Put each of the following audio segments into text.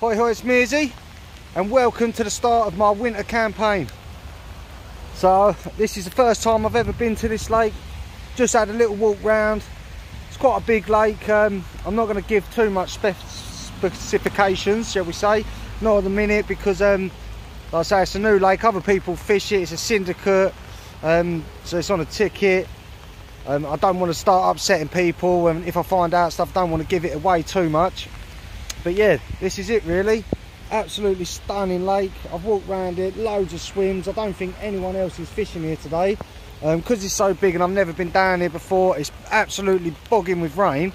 Hi, hi, it's Mearsy, and welcome to the start of my winter campaign. So, this is the first time I've ever been to this lake. Just had a little walk round. It's quite a big lake. Um, I'm not going to give too much spec specifications, shall we say. Not at the minute, because, um, like I say, it's a new lake. Other people fish it. It's a syndicate, um, so it's on a ticket. Um, I don't want to start upsetting people, and if I find out stuff, I don't want to give it away too much but yeah this is it really. Absolutely stunning lake. I've walked around it loads of swims. I don't think anyone else is fishing here today because um, it's so big and i've never been down here before. It's absolutely bogging with rain.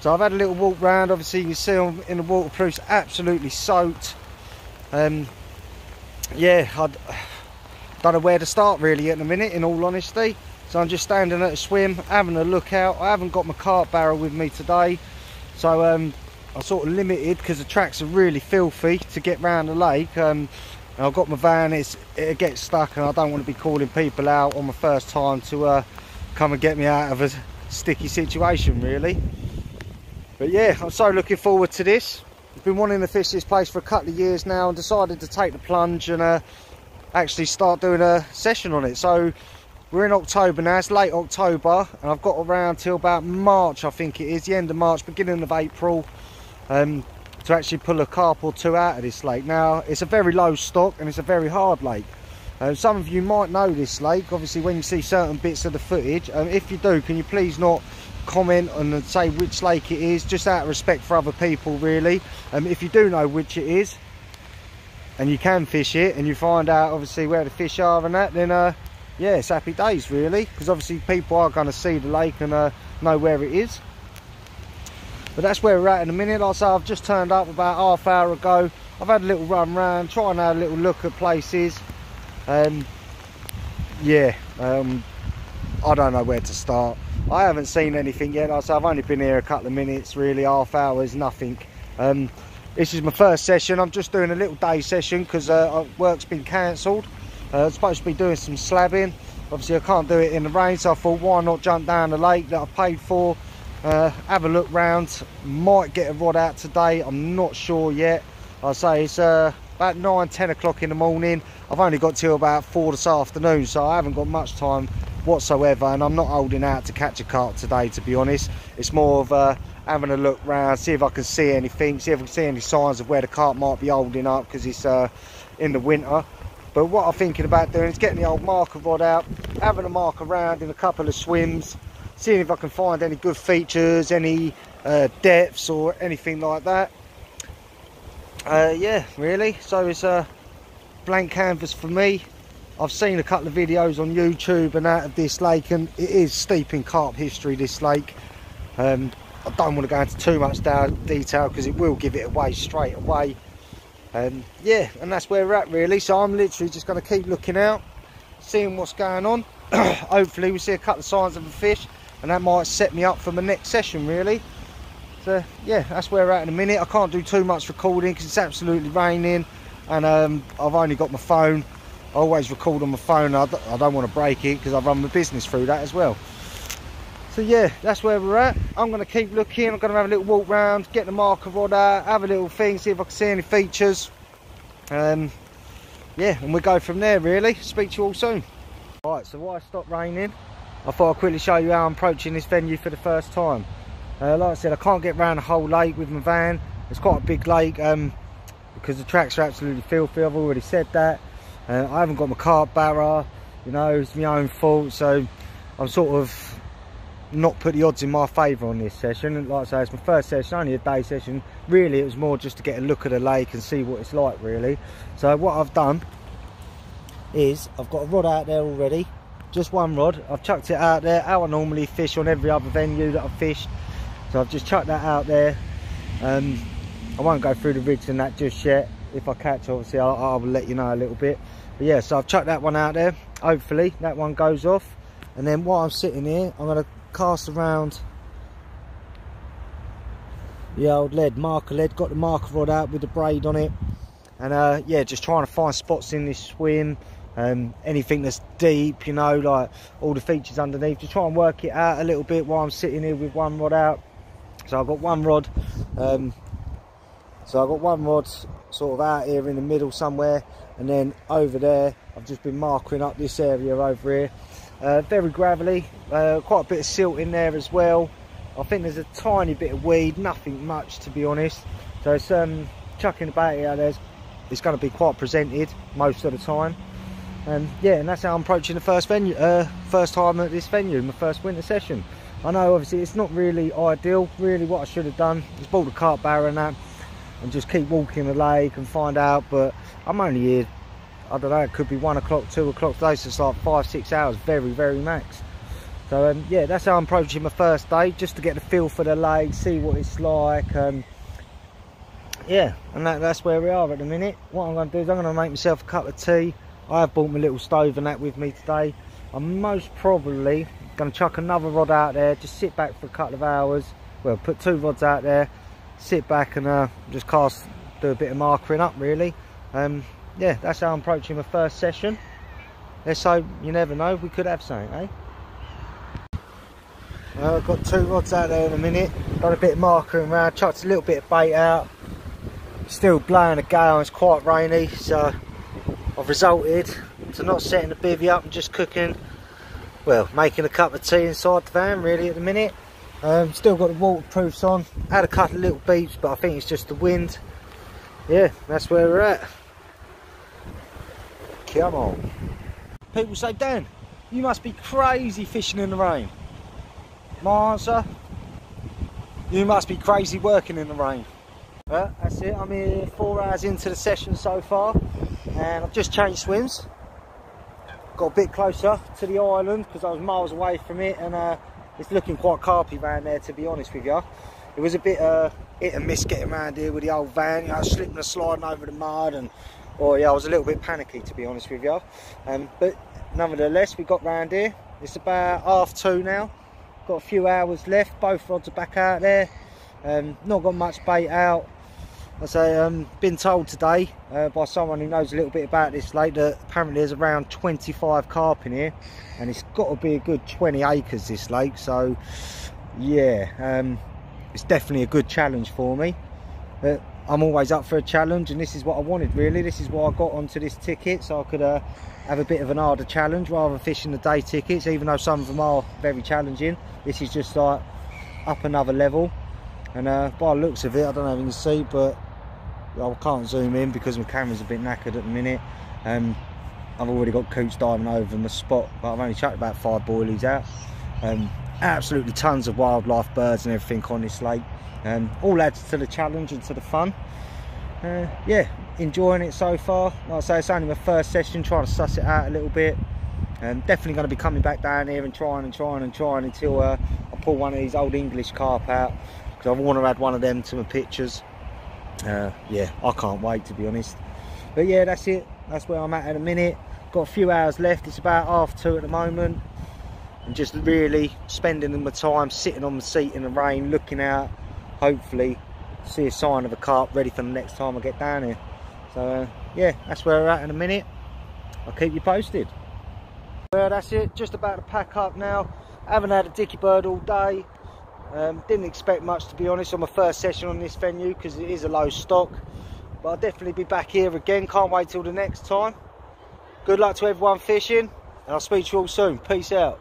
So i've had a little walk round. Obviously you can see I'm in the waterproofs absolutely soaked. Um, yeah i don't know where to start really at the minute in all honesty. So i'm just standing at a swim having a look out. I haven't got my cart barrow with me today. So um, I'm sort of limited because the tracks are really filthy to get round the lake. Um, I've got my van, it's, it gets stuck and I don't want to be calling people out on my first time to uh, come and get me out of a sticky situation really. But yeah, I'm so looking forward to this. I've been wanting to fish this place for a couple of years now and decided to take the plunge and uh, actually start doing a session on it. So we're in October now, it's late October and I've got around till about March I think it is, the end of March, beginning of April um, to actually pull a carp or two out of this lake. Now, it's a very low stock and it's a very hard lake. Uh, some of you might know this lake, obviously when you see certain bits of the footage. Um, if you do, can you please not comment and say which lake it is, just out of respect for other people really. Um, if you do know which it is, and you can fish it, and you find out obviously where the fish are and that, then uh, yeah, it's happy days really, because obviously people are going to see the lake and uh, know where it is. But that's where we're at in a minute. Like I say, I've just turned up about half hour ago. I've had a little run round, trying to have a little look at places. Um, yeah, um, I don't know where to start. I haven't seen anything yet. Like I say, I've only been here a couple of minutes, really, half hours, nothing. Um, this is my first session. I'm just doing a little day session because uh, work's been cancelled. Uh, I'm supposed to be doing some slabbing. Obviously, I can't do it in the rain, so I thought, why not jump down the lake that I paid for uh, have a look round. Might get a rod out today. I'm not sure yet. I say it's uh, about 9 10 o'clock in the morning. I've only got till about four this afternoon so i haven't got much time whatsoever and i'm not holding out to catch a carp today to be honest. It's more of uh, having a look round see if i can see anything see if i can see any signs of where the carp might be holding up because it's uh, in the winter. But what i'm thinking about doing is getting the old marker rod out having a mark around in a couple of swims seeing if I can find any good features, any uh, depths or anything like that. Uh, yeah, really. So it's a blank canvas for me. I've seen a couple of videos on YouTube and out of this lake and it is steep in carp history, this lake. Um, I don't want to go into too much detail because it will give it away straight away. Um, yeah, and that's where we're at really. So I'm literally just going to keep looking out, seeing what's going on. Hopefully we see a couple of signs of a fish and that might set me up for my next session really. So yeah that's where we're at in a minute. I can't do too much recording because it's absolutely raining. And um, i've only got my phone. I always record on my phone. I, I don't want to break it because i run my business through that as well. So yeah that's where we're at. I'm going to keep looking. I'm going to have a little walk round get the marker rod out have a little thing see if i can see any features. Um yeah and we'll go from there really. Speak to you all soon. All right so why stop raining I thought I'd quickly show you how I'm approaching this venue for the first time. Uh, like I said, I can't get around the whole lake with my van. It's quite a big lake um, because the tracks are absolutely filthy. I've already said that. Uh, I haven't got my cart barrow, you know, it's my own fault. So I'm sort of not put the odds in my favour on this session. Like I say, it's my first session, only a day session. Really, it was more just to get a look at the lake and see what it's like, really. So what I've done is I've got a rod out there already just one rod. I've chucked it out there. How i normally fish on every other venue that i've fished. So i've just chucked that out there. Um, i won't go through the rigs and that just yet. If i catch obviously I'll, I will let you know a little bit. But yeah so i've chucked that one out there. Hopefully that one goes off. And then while i'm sitting here i'm going to cast around the old lead marker lead. Got the marker rod out with the braid on it. And uh, yeah just trying to find spots in this swim um, anything that's deep, you know, like all the features underneath, to try and work it out a little bit while I'm sitting here with one rod out. So I've got one rod um, So I've got one rod sort of out here in the middle somewhere and then over there I've just been marking up this area over here. Uh, very gravelly, uh, quite a bit of silt in there as well. I think there's a tiny bit of weed, nothing much to be honest. So it's um, chucking about here, there's, it's going to be quite presented most of the time. And yeah, and that's how I'm approaching the first venue, uh, first time at this venue, my first winter session. I know obviously it's not really ideal, really what I should have done is bought a cart barrow and that and just keep walking the lake and find out, but I'm only here, I don't know, it could be one o'clock, two o'clock today, so it's like five, six hours, very, very max. So um, yeah, that's how I'm approaching my first day, just to get the feel for the lake, see what it's like. Um, yeah, and that, that's where we are at the minute. What I'm going to do is I'm going to make myself a cup of tea. I have brought my little stove and that with me today. I'm most probably going to chuck another rod out there, just sit back for a couple of hours. Well, put two rods out there, sit back and uh, just cast, do a bit of markering up really. Um, yeah, that's how I'm approaching my first session. Let's hope, you never know, we could have something, eh? Uh, I've got two rods out there in a minute. Got a bit of markering around, chucked a little bit of bait out. Still blowing a gale, it's quite rainy, so I've resulted to not setting the bivvy up and just cooking, well, making a cup of tea inside the van really at the minute. Um, still got the waterproofs on. Had a couple of little beeps, but I think it's just the wind. Yeah, that's where we're at. Come on. People say, Dan, you must be crazy fishing in the rain. My answer, you must be crazy working in the rain. That's it. I'm here four hours into the session so far, and I've just changed swims. Got a bit closer to the island because I was miles away from it, and uh, it's looking quite carpy around there, to be honest with you. It was a bit uh, hit and miss getting around here with the old van. You know, slipping and sliding over the mud, and oh yeah, I was a little bit panicky, to be honest with you. Um, but nevertheless, we got round here. It's about half two now got a few hours left both rods are back out there um, not got much bait out I say um been told today uh, by someone who knows a little bit about this lake that apparently there's around 25 carp in here and it's got to be a good 20 acres this lake so yeah um, it's definitely a good challenge for me. But I'm always up for a challenge and this is what I wanted really. This is why I got onto this ticket so I could uh, have a bit of an harder challenge rather than fishing the day tickets even though some of them are very challenging. This is just like up another level. And uh, by the looks of it I don't know if you can see but I can't zoom in because my camera's a bit knackered at the minute. Um, I've already got coots diving over my spot but I've only chucked about five boilies out. Um, absolutely tons of wildlife birds and everything on this lake. Um, all adds to the challenge and to the fun. Uh, yeah enjoying it so far. Like I say it's only my first session trying to suss it out a little bit. And definitely going to be coming back down here and trying and trying and trying until uh, I pull one of these old English carp out because I want to add one of them to my pictures uh, yeah I can't wait to be honest. But yeah that's it. That's where I'm at in a minute. Got a few hours left. It's about half two at the moment. And just really spending my time sitting on the seat in the rain looking out hopefully see a sign of a carp ready for the next time I get down here. So uh, yeah that's where we're at in a minute. I'll keep you posted. Well that's it. Just about to pack up now. Haven't had a dicky bird all day um, didn't expect much to be honest on my first session on this venue because it is a low stock. But I'll definitely be back here again. Can't wait till the next time. Good luck to everyone fishing and I'll speak to you all soon. Peace out